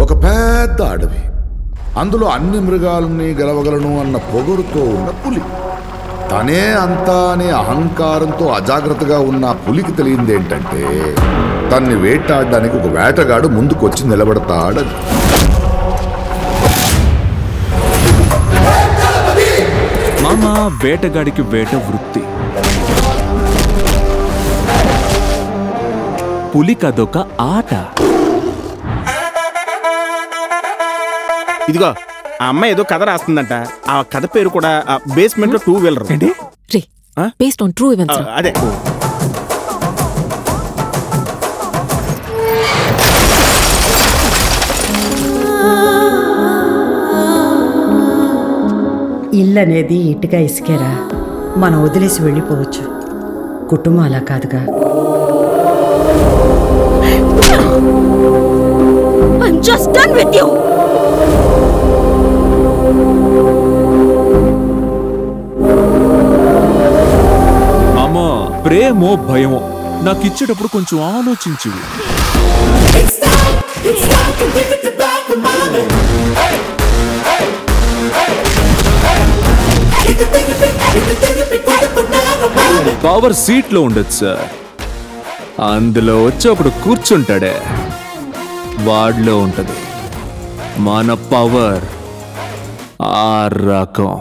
ఒక పెద్ద అడవి. అందులో అన్ని మృగాలని గెలవగలను అన్న పొగరుతో ఉన్న పులి. తనే అంతా అనే అహంకారంతో అజాగ్రత్తగా ఉన్న ఆ పులికి తెలియంది ఏంటంటే తన్ని వేటాడడానికి ఒక వేటగాడు ముందుకొచ్చి నిలబడతాడని మామ వేటగాడికి వేట వృత్తి. పులికదొక ఆట. ఇదిగో ఆ అమ్మాయి ఏదో కథ రాస్తుందంట. ఆ కథ పేరు కూడా బేస్మెంట్లో టూ వీలర్ ఏంటి? రే ఆ? బేస్డ్ ఆన్ ట్రూ ఈవెంట్స్ అదే. ఇల్లు అనేది ఇటుక ఇసుకేరా. మనం వదిలేసి వెళ్ళిపోవచ్చు. కుటుంబం అలా కాదుగా. I'm just done with you ప్రేమో భయమో? నాకు ఇచ్చేటప్పుడు కొంచెం ఆలోచించు పవర్ సీట్లో ఉండొచ్చు సార్ అందులో వచ్చి ఒకడు కూర్చుంటాడే. వాడిలో ఉంటది. మన పవర్ ఆ రకం.